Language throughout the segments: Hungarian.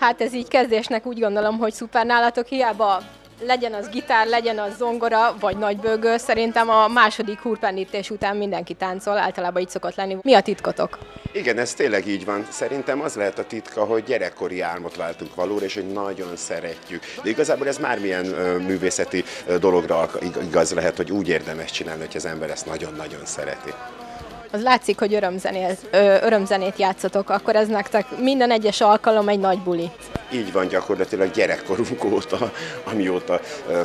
Hát ez így kezdésnek úgy gondolom, hogy szuper nálatok, hiába legyen az gitár, legyen az zongora, vagy nagybőgő, szerintem a második hurpendítés után mindenki táncol, általában így szokott lenni. Mi a titkotok? Igen, ez tényleg így van. Szerintem az lehet a titka, hogy gyerekkori álmot váltunk valóra, és hogy nagyon szeretjük. De igazából ez mármilyen művészeti dologra igaz lehet, hogy úgy érdemes csinálni, hogy az ember ezt nagyon-nagyon szereti az látszik, hogy örömzenét, örömzenét játszotok, akkor ez nektek minden egyes alkalom egy nagy buli. Így van gyakorlatilag gyerekkorunk óta, amióta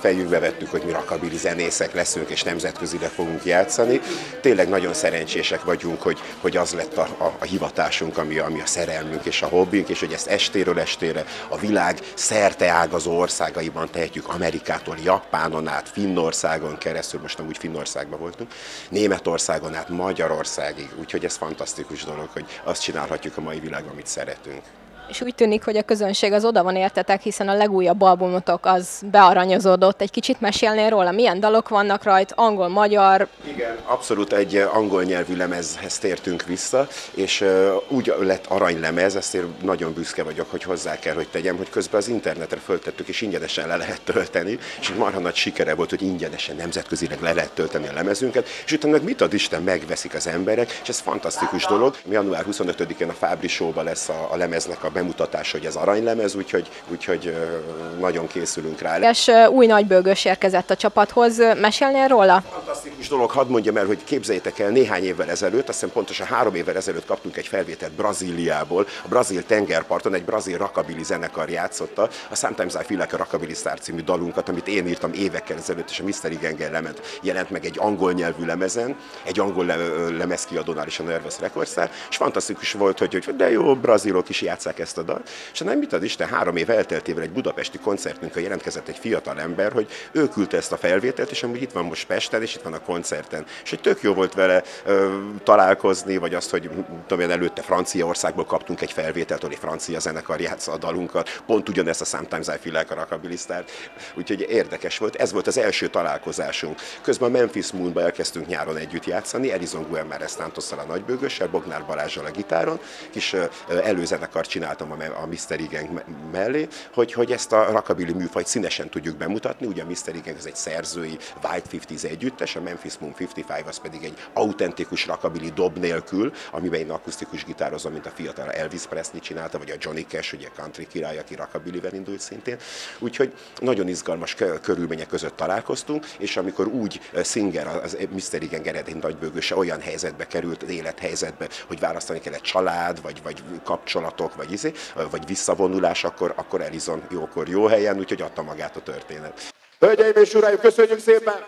fejünkbe vettük, hogy mi rakabili zenészek leszünk és nemzetközileg fogunk játszani. Tényleg nagyon szerencsések vagyunk, hogy, hogy az lett a, a, a hivatásunk, ami, ami a szerelmünk és a hobbink, és hogy ezt estéről estére a világ szerte ágazó országaiban tehetjük, Amerikától Japánon át, Finnországon keresztül, most nem úgy Finnországban voltunk, Németországon át, Magyarországig, úgyhogy ez fantasztikus dolog, hogy azt csinálhatjuk a mai világban, amit szeretünk és úgy tűnik, hogy a közönség az oda van értetek, hiszen a legújabb albumotok az bearanyozódott. Egy kicsit mesélnél róla, milyen dalok vannak rajta, angol, magyar? Igen, abszolút egy angol nyelvű lemezhez tértünk vissza, és úgy lett aranylemez, ezt én nagyon büszke vagyok, hogy hozzá kell, hogy tegyem, hogy közben az internetre föltettük, és ingyenesen le lehet tölteni, és egy marha nagy sikere volt, hogy ingyenesen nemzetközileg le lehet tölteni a lemezünket, és utána mit ad Isten, megveszik az emberek, és ez fantasztikus dolog. Január 25-én a Fábri Show-ba lesz a, a lemeznek a bemutatás, hogy ez aranylemez, úgyhogy, úgyhogy nagyon készülünk rá. És új nagybőgös érkezett a csapathoz, mesélnél róla? Fantasztikus dolog, hadd mondjam el, hogy képzeljétek el, néhány évvel ezelőtt, azt hiszem pontosan három évvel ezelőtt kaptunk egy felvételt Brazíliából, a brazil tengerparton egy brazil rockabilly zenekar játszotta, a Sometimes I Feel Like a Rockabilly Star című dalunkat, amit én írtam évekkel ezelőtt, és a Mr. Igen lement, jelent meg egy angol nyelvű lemezen, egy angol le- lemezkiadónál is a Nervous records és fantasztikus volt, hogy, hogy de jó, brazilok is játszák ezt ezt a dalt, és nem mit ad Isten, három év elteltével egy budapesti koncertünkön jelentkezett egy fiatal ember, hogy ő küldte ezt a felvételt, és amúgy itt van most Pesten, és itt van a koncerten. És hogy tök jó volt vele ö, találkozni, vagy azt, hogy tudom én, előtte Franciaországból kaptunk egy felvételt, hogy francia zenekar játsza a dalunkat, pont ugyanezt a Sometimes I Feel Like a Rockabilly. Úgyhogy érdekes volt, ez volt az első találkozásunk. Közben Memphis Moonba elkezdtünk nyáron együtt játszani, Elizon Guemmer Estantosszal a nagybőgössel, Bognár Balázsral a gitáron, kis előzenekar csinált álltam a, a Mr. Igen mellé, hogy, hogy ezt a rockabilly műfajt színesen tudjuk bemutatni. Ugye a Mr. Igen az egy szerzői White 50s együttes, a Memphis Moon 55 az pedig egy autentikus rockabilly dob nélkül, amiben én akusztikus gitározom, mint a fiatal Elvis Presley csinálta, vagy a Johnny Cash, ugye country király, aki rockabillyvel indult szintén. Úgyhogy nagyon izgalmas körülmények között találkoztunk, és amikor úgy Singer, az Mr. Igen eredeti nagybőgőse olyan helyzetbe került, élethelyzetbe, hogy választani kellett család, vagy, vagy kapcsolatok, vagy izé, vagy visszavonulás, akkor, akkor Elizon jókor jó helyen, úgyhogy adta magát a történet. Hölgyeim és uraim, köszönjük szépen!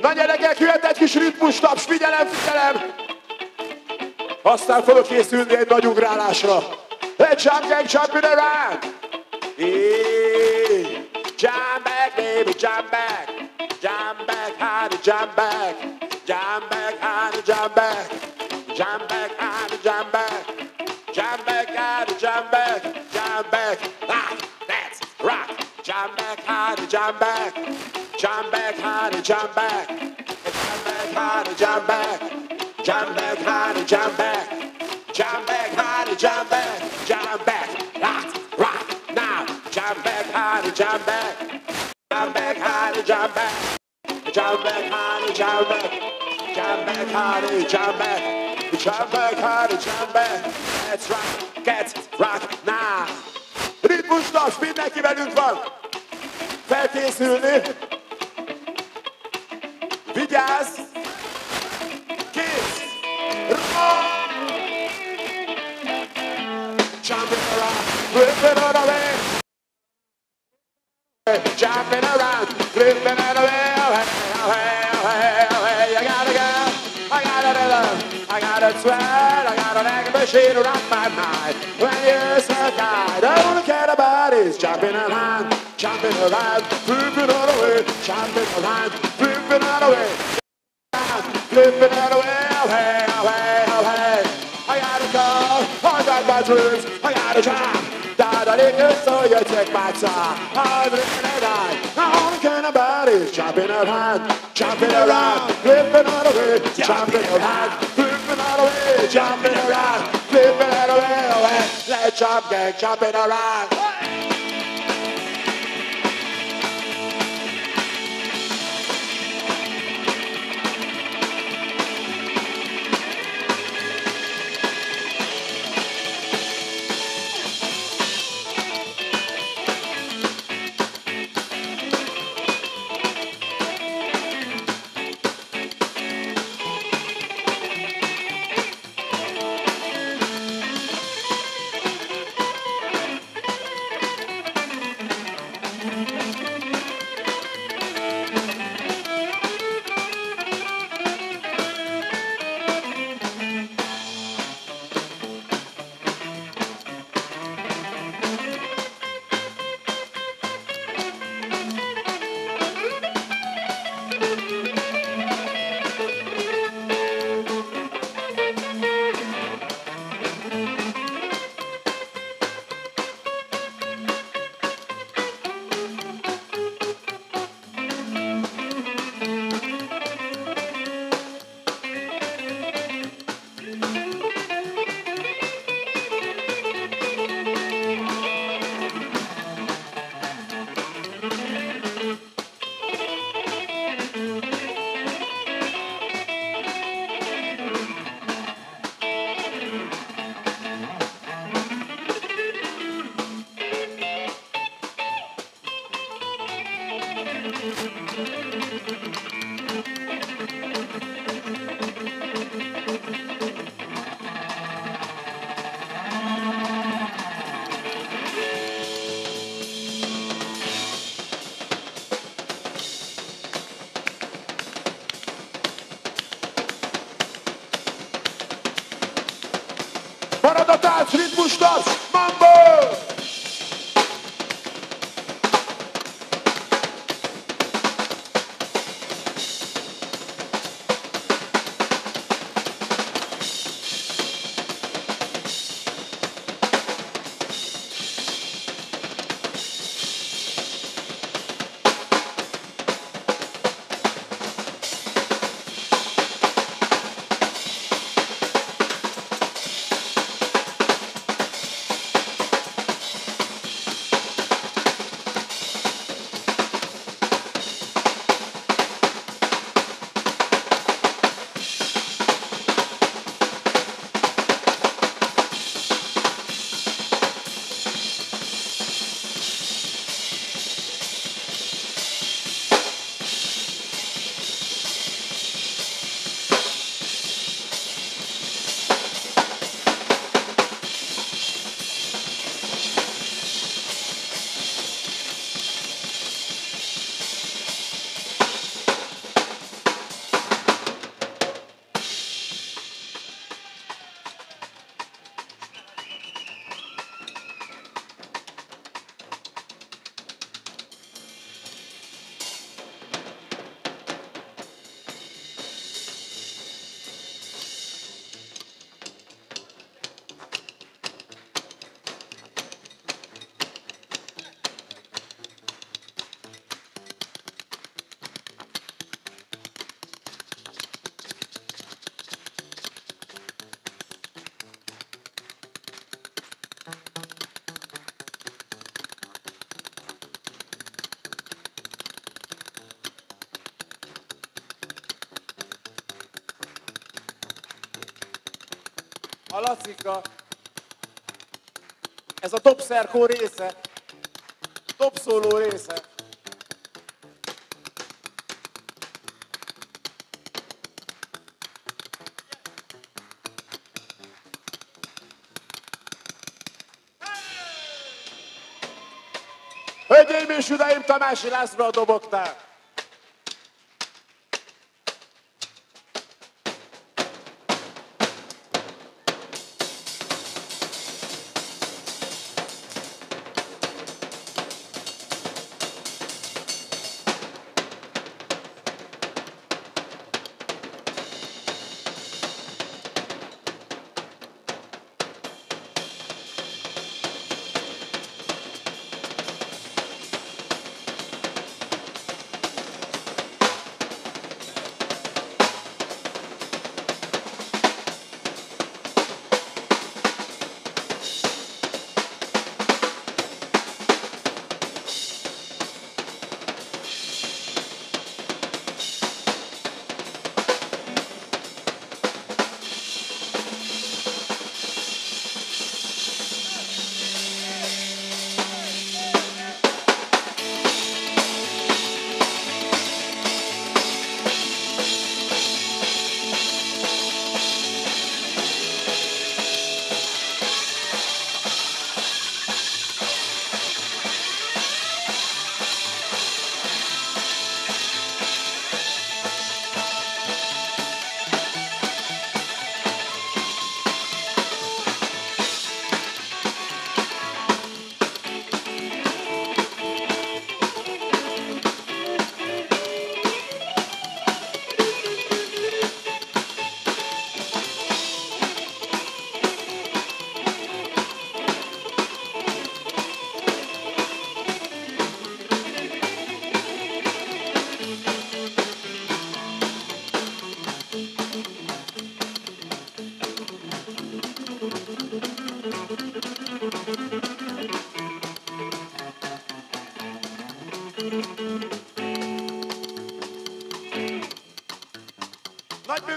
Na gyerekek, jöhet egy kis ritmus taps, figyelem, figyelem! Aztán fogok készülni egy nagy ugrálásra. Let's jump, gang, jumping around! Hey, jump back, baby, jump back! Jump back, honey, jump back. Jump back, honey, jump back. Jump back, honey, jump back. Jump back, honey, jump back. Jump back, ah, that's rock. Jump back, honey, jump back. Jump back, honey, jump back. Jump back, honey, jump back. Jump back, honey, jump back. Jump back, honey, jump back. Jump back, rock, rock. Now, jump back, honey, jump back. Jump back, honey, jump back. Jump back, honey, jump back. Jump back, honey, jump back. Jump back, honey, jump back. Let's rock, get rock now. Ritmus Lass, mindenki velünk van. Felkészülni. Vigyázz! Kész! Rock! Jumping around, flipping on a way. Jumping around, flipping away, away, I got a sweat, I got an egg machine around my mind. When you're so guide, I don't care about is jumping around, jumping around, flipping out away, jumping around, flipping out away, flipping out away, away, away, away. I gotta go, I got my dreams, I gotta try. Da da Take a soul, you take my time. I'm living it out. All I care about is jumping around, jumping around, flipping all the way, jumping around, out of it, jumping around, eh, let's jump, gang, jumping around. Großstadt. A Lacika. Ez a top szerkó része. Top szóló része. Hölgyeim és uraim, Tamási László a doboknál.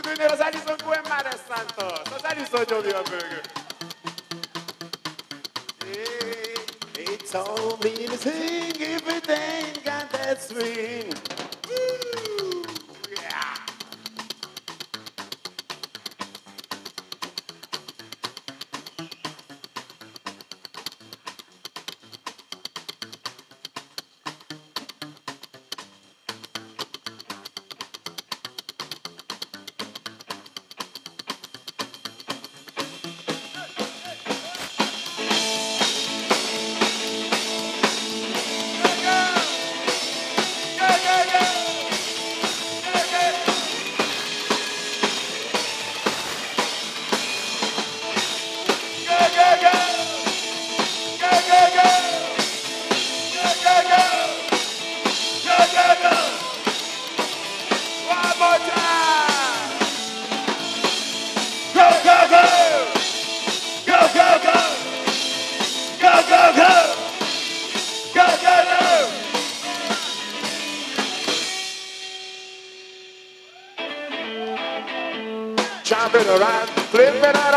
Os Alisson os Alisson de It's only sing if it ain't got that swing.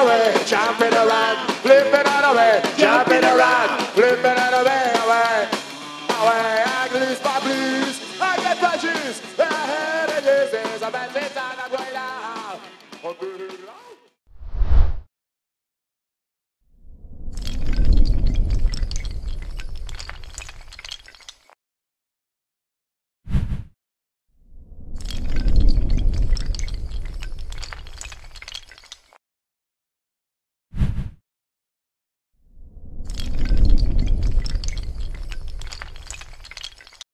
killer, jump in the land.